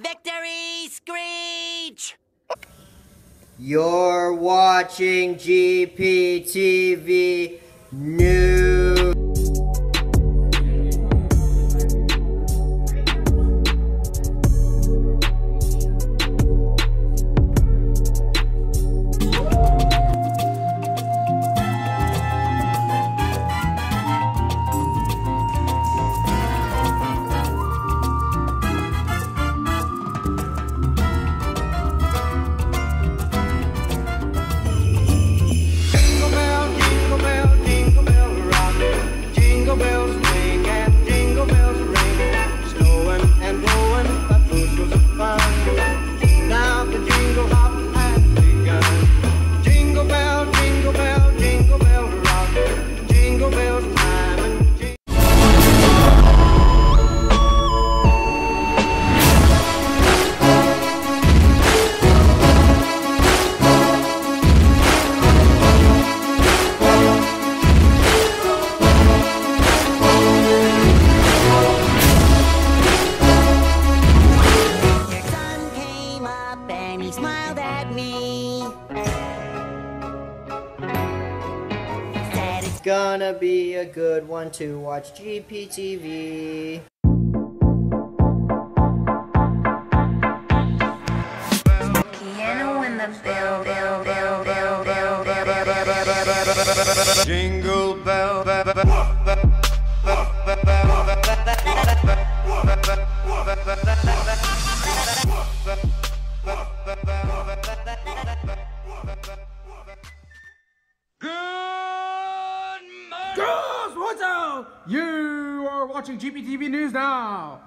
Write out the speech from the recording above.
Victory Screech! You're watching GPTV News. He smiled at me. Said it's Gonna be a good one to watch GPTV. Piano in the bill, bill, bill, bill, bill, bill, bill, bill, bill. Jingle bell, bell, bell, Girls, what's up? You are watching GPTV News now.